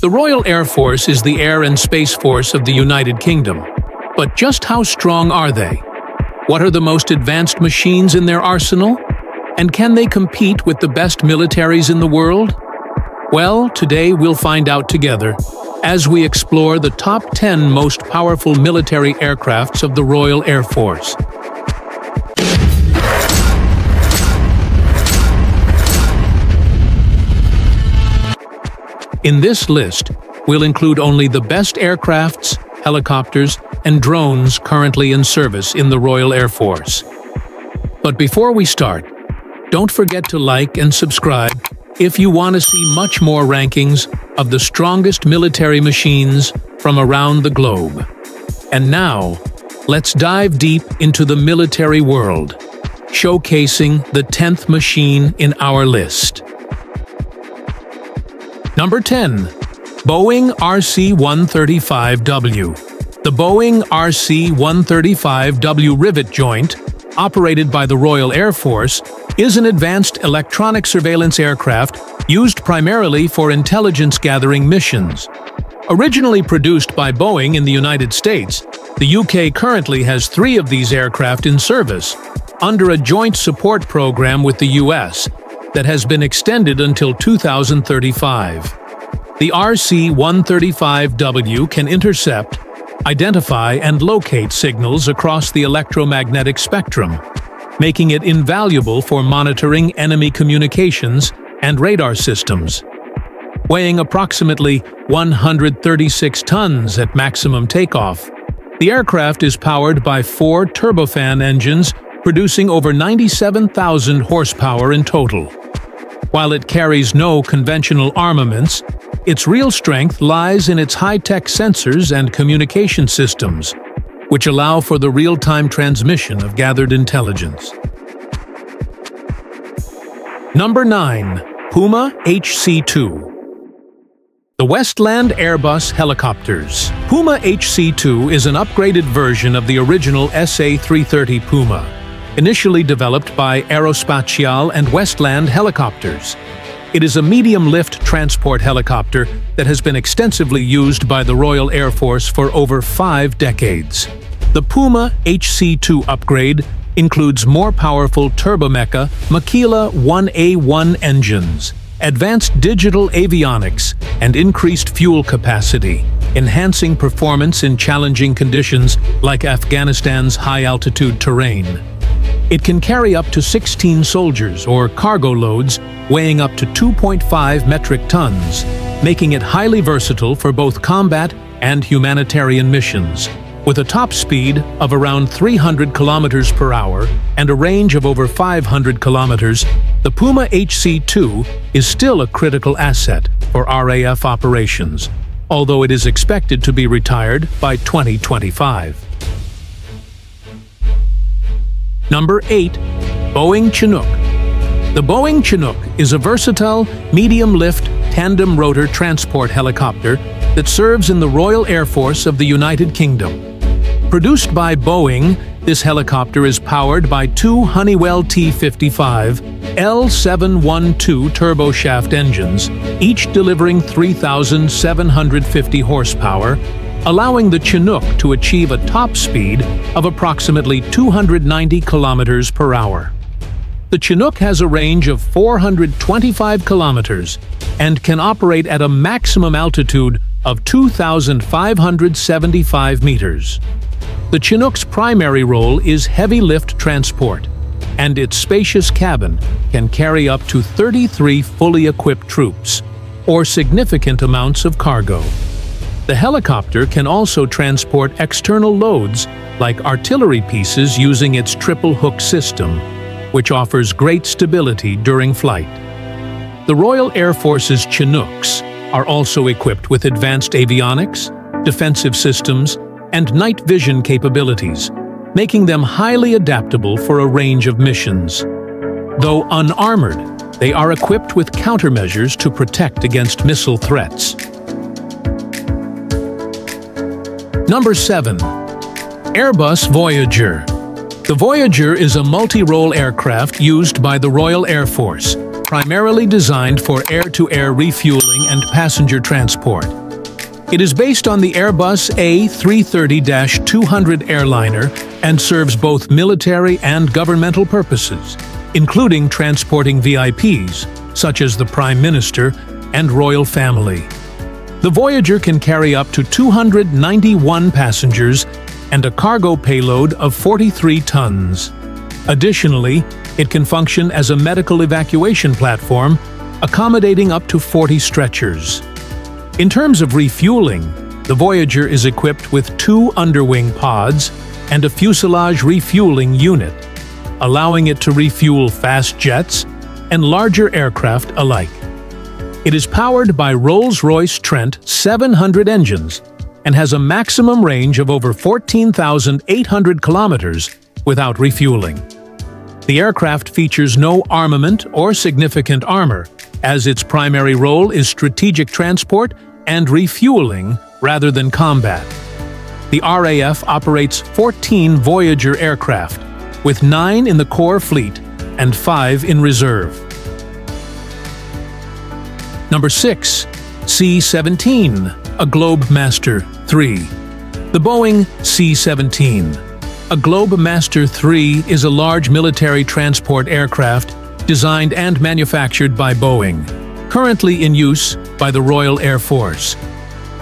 The Royal Air Force is the air and space force of the United Kingdom. But just how strong are they? What are the most advanced machines in their arsenal? And can they compete with the best militaries in the world? Well, today we'll find out together as we explore the top 10 most powerful military aircrafts of the Royal Air Force. In this list, we'll include only the best aircrafts, helicopters, and drones currently in service in the Royal Air Force. But before we start, don't forget to like and subscribe if you want to see much more rankings of the strongest military machines from around the globe. And now, let's dive deep into the military world, showcasing the 10th machine in our list. Number 10. Boeing RC-135W The Boeing RC-135W rivet joint, operated by the Royal Air Force, is an advanced electronic surveillance aircraft used primarily for intelligence-gathering missions. Originally produced by Boeing in the United States, the UK currently has three of these aircraft in service, under a joint support program with the US, that has been extended until 2035. The RC-135W can intercept, identify and locate signals across the electromagnetic spectrum, making it invaluable for monitoring enemy communications and radar systems. Weighing approximately 136 tons at maximum takeoff, the aircraft is powered by four turbofan engines producing over 97,000 horsepower in total. While it carries no conventional armaments, its real strength lies in its high-tech sensors and communication systems, which allow for the real-time transmission of gathered intelligence. Number 9. Puma HC-2 the Westland Airbus helicopters. Puma HC-2 is an upgraded version of the original SA-330 Puma initially developed by Aerospatiale and Westland helicopters. It is a medium-lift transport helicopter that has been extensively used by the Royal Air Force for over five decades. The Puma HC-2 upgrade includes more powerful Turbomeca Makila 1A1 engines, advanced digital avionics, and increased fuel capacity, enhancing performance in challenging conditions like Afghanistan's high-altitude terrain. It can carry up to 16 soldiers or cargo loads weighing up to 2.5 metric tons, making it highly versatile for both combat and humanitarian missions. With a top speed of around 300 kilometers per hour and a range of over 500 kilometers, the Puma HC-2 is still a critical asset for RAF operations, although it is expected to be retired by 2025. Number 8. Boeing Chinook The Boeing Chinook is a versatile, medium-lift, tandem-rotor transport helicopter that serves in the Royal Air Force of the United Kingdom. Produced by Boeing, this helicopter is powered by two Honeywell T-55 L712 turboshaft engines, each delivering 3,750 horsepower allowing the Chinook to achieve a top speed of approximately 290 kilometers per hour. The Chinook has a range of 425 kilometers and can operate at a maximum altitude of 2,575 meters. The Chinook's primary role is heavy lift transport, and its spacious cabin can carry up to 33 fully equipped troops, or significant amounts of cargo. The helicopter can also transport external loads like artillery pieces using its triple hook system, which offers great stability during flight. The Royal Air Force's Chinooks are also equipped with advanced avionics, defensive systems, and night vision capabilities, making them highly adaptable for a range of missions. Though unarmored, they are equipped with countermeasures to protect against missile threats. Number 7. Airbus Voyager The Voyager is a multi-role aircraft used by the Royal Air Force, primarily designed for air-to-air -air refueling and passenger transport. It is based on the Airbus A330-200 airliner and serves both military and governmental purposes, including transporting VIPs, such as the Prime Minister and royal family. The Voyager can carry up to 291 passengers and a cargo payload of 43 tons. Additionally, it can function as a medical evacuation platform, accommodating up to 40 stretchers. In terms of refueling, the Voyager is equipped with two underwing pods and a fuselage refueling unit, allowing it to refuel fast jets and larger aircraft alike. It is powered by Rolls-Royce Trent 700 engines and has a maximum range of over 14,800 kilometers without refueling. The aircraft features no armament or significant armor, as its primary role is strategic transport and refueling rather than combat. The RAF operates 14 Voyager aircraft, with 9 in the core fleet and 5 in reserve. Number 6. C-17, a Globemaster III. The Boeing C-17. A Globemaster III is a large military transport aircraft designed and manufactured by Boeing, currently in use by the Royal Air Force.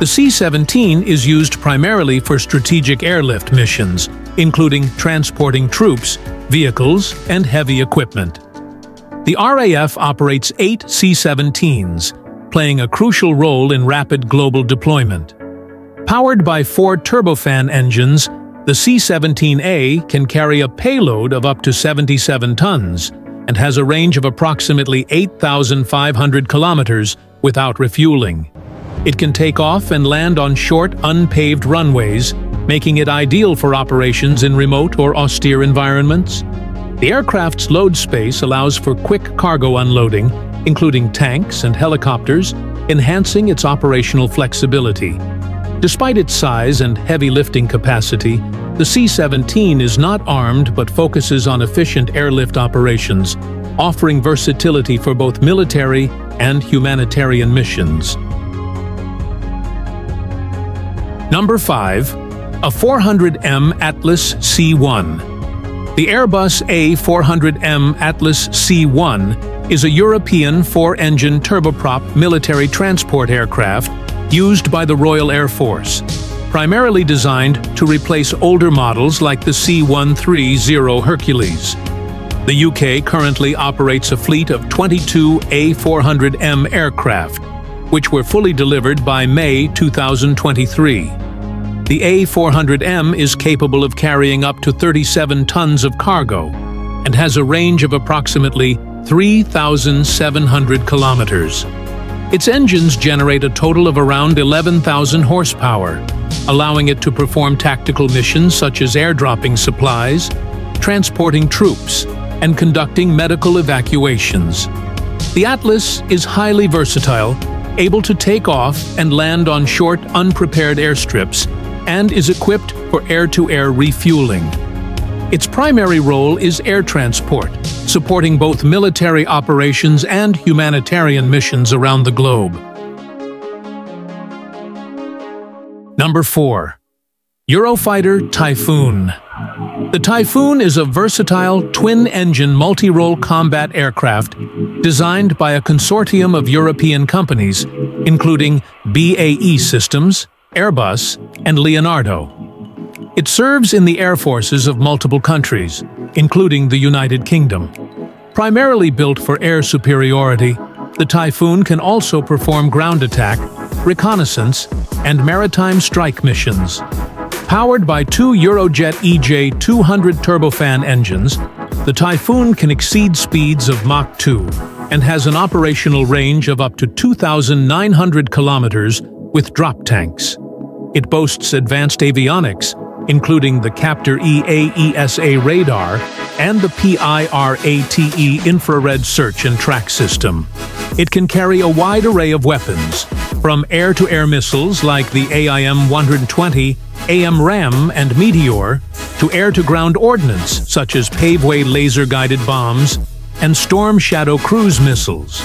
The C-17 is used primarily for strategic airlift missions, including transporting troops, vehicles, and heavy equipment. The RAF operates eight C-17s, playing a crucial role in rapid global deployment. Powered by four turbofan engines, the C-17A can carry a payload of up to 77 tons and has a range of approximately 8,500 kilometers without refueling. It can take off and land on short, unpaved runways, making it ideal for operations in remote or austere environments. The aircraft's load space allows for quick cargo unloading, including tanks and helicopters, enhancing its operational flexibility. Despite its size and heavy lifting capacity, the C-17 is not armed but focuses on efficient airlift operations, offering versatility for both military and humanitarian missions. Number 5. A 400M Atlas C-1 the Airbus A400M Atlas C-1 is a European four-engine turboprop military transport aircraft used by the Royal Air Force, primarily designed to replace older models like the C-130 Hercules. The UK currently operates a fleet of 22 A400M aircraft, which were fully delivered by May 2023. The A400M is capable of carrying up to 37 tons of cargo and has a range of approximately 3,700 kilometers. Its engines generate a total of around 11,000 horsepower, allowing it to perform tactical missions such as airdropping supplies, transporting troops, and conducting medical evacuations. The Atlas is highly versatile, able to take off and land on short, unprepared airstrips and is equipped for air-to-air -air refueling. Its primary role is air transport, supporting both military operations and humanitarian missions around the globe. Number 4. Eurofighter Typhoon The Typhoon is a versatile, twin-engine multi-role combat aircraft designed by a consortium of European companies, including BAE Systems, Airbus, and Leonardo. It serves in the air forces of multiple countries, including the United Kingdom. Primarily built for air superiority, the Typhoon can also perform ground attack, reconnaissance, and maritime strike missions. Powered by two Eurojet EJ200 turbofan engines, the Typhoon can exceed speeds of Mach 2 and has an operational range of up to 2,900 kilometers with drop tanks. It boasts advanced avionics, including the Captor EAESA radar and the PIRATE infrared search and track system. It can carry a wide array of weapons, from air-to-air -air missiles like the AIM-120, AMRAAM, and Meteor, to air-to-ground ordnance such as Paveway laser-guided bombs and Storm Shadow cruise missiles.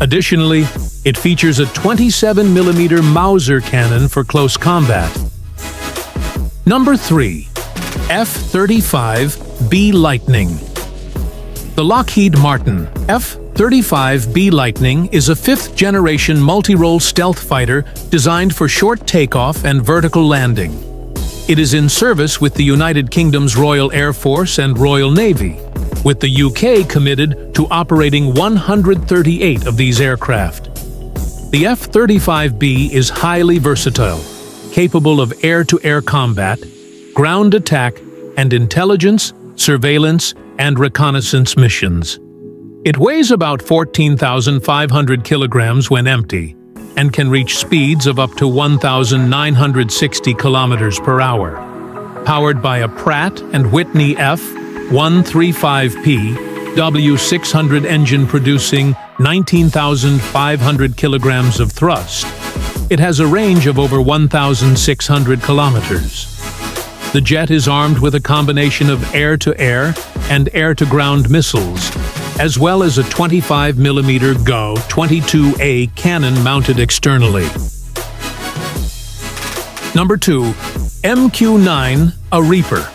Additionally, It features a 27mm Mauser cannon for close combat. Number 3. F-35B Lightning The Lockheed Martin F-35B Lightning is a fifth-generation multi-role stealth fighter designed for short takeoff and vertical landing. It is in service with the United Kingdom's Royal Air Force and Royal Navy, with the UK committed to operating 138 of these aircraft. The F-35B is highly versatile, capable of air-to-air -air combat, ground attack, and intelligence, surveillance, and reconnaissance missions. It weighs about 14,500 kilograms when empty, and can reach speeds of up to 1,960 kilometers per hour. Powered by a Pratt & Whitney F-135P W600 engine producing 19,500 kilograms of thrust, it has a range of over 1,600 kilometers. The jet is armed with a combination of air-to-air -air and air-to-ground missiles, as well as a 25mm GAU 22A cannon mounted externally. Number 2. MQ-9, a Reaper.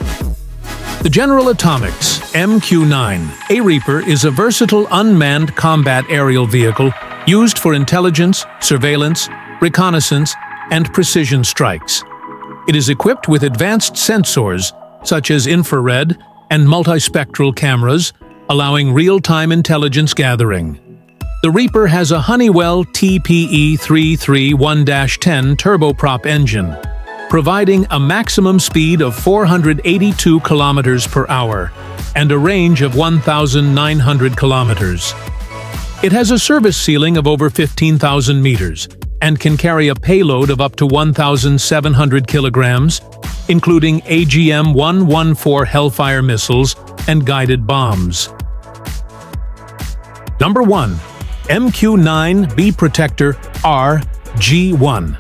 The General Atomics MQ-9, a Reaper is a versatile unmanned combat aerial vehicle used for intelligence, surveillance, reconnaissance, and precision strikes. It is equipped with advanced sensors, such as infrared and multispectral cameras, allowing real-time intelligence gathering. The Reaper has a Honeywell TPE 331-10 turboprop engine, providing a maximum speed of 482 kilometers per hour and a range of 1,900 kilometers. It has a service ceiling of over 15,000 meters and can carry a payload of up to 1,700 kilograms, including AGM-114 Hellfire missiles and guided bombs. Number 1. MQ-9B Protector RG-1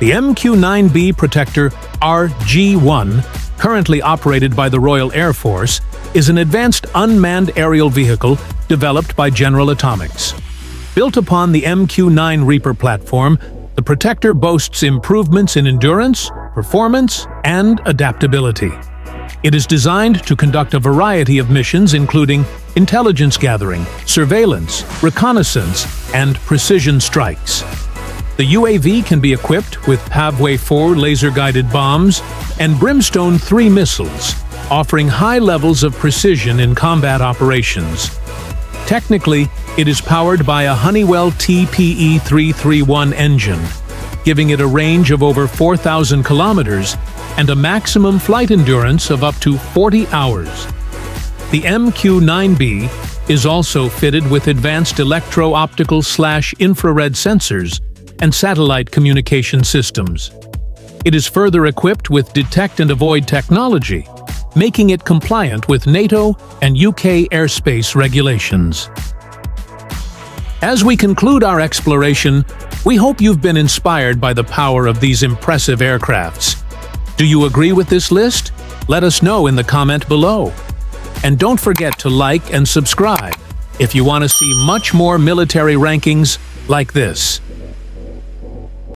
The MQ-9B Protector RG-1, currently operated by the Royal Air Force, is an advanced unmanned aerial vehicle developed by General Atomics. Built upon the MQ-9 Reaper platform, the Protector boasts improvements in endurance, performance, and adaptability. It is designed to conduct a variety of missions including intelligence gathering, surveillance, reconnaissance, and precision strikes. The UAV can be equipped with Paveway 4 laser-guided bombs and Brimstone 3 missiles, offering high levels of precision in combat operations. Technically, it is powered by a Honeywell TPE331 engine, giving it a range of over 4,000 kilometers and a maximum flight endurance of up to 40 hours. The MQ-9B is also fitted with advanced electro-optical slash infrared sensors and satellite communication systems. It is further equipped with detect and avoid technology, making it compliant with NATO and UK airspace regulations. As we conclude our exploration, we hope you've been inspired by the power of these impressive aircrafts. Do you agree with this list? Let us know in the comment below. And don't forget to like and subscribe if you want to see much more military rankings like this.